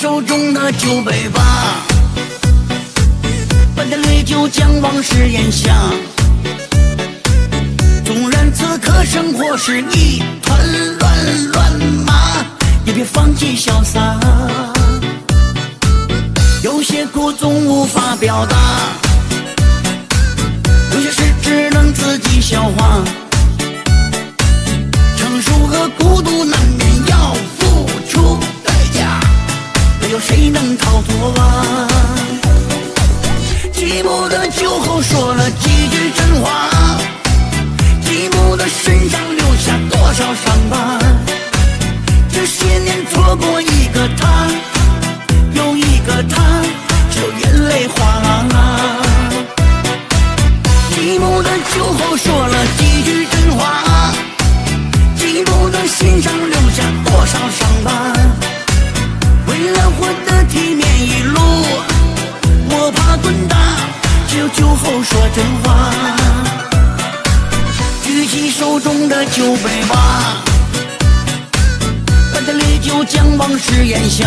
手中的酒杯吧，半点烈酒将往事咽下。纵然此刻生活是一团乱乱麻，也别放弃潇洒。有些苦总无法表达，有些事只能自己消化。成熟和孤独难免谁能逃脱啊。寂寞的酒后说了几句真话，寂寞的身上留下多少伤疤？这些年错过一个他，说真话。举起手中的酒杯吧，把这烈酒将往事咽下。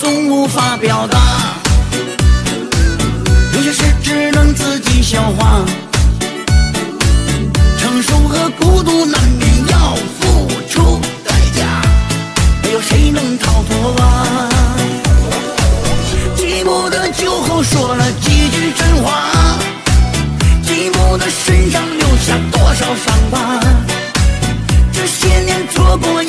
总无法表达，有些事只能自己消化。成熟和孤独难免要付出代价，没有谁能逃脱啊。寂寞的酒后说了几句真话，寂寞的身上留下多少伤疤？这些年错过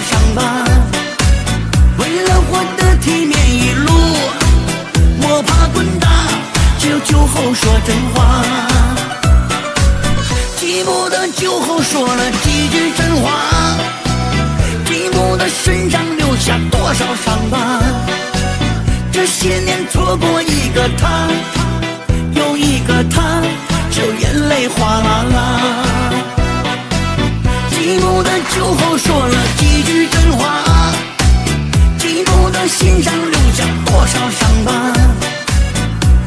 伤疤？为了活得体面一路摸爬滚打，只有酒后说真话。寂寞的酒后说了几句真话。寂寞的身上留下多少伤疤？这些年错过一个他，又一个他，就眼泪哗啦啦。酒后说了几句真话，记不得心上留下多少伤疤？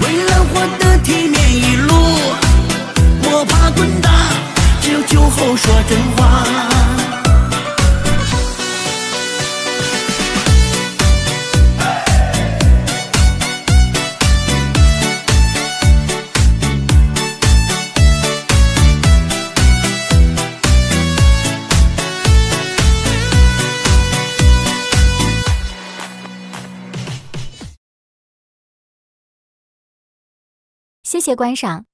为了活得体面一路摸爬滚打，只有酒后说真话。谢谢观赏。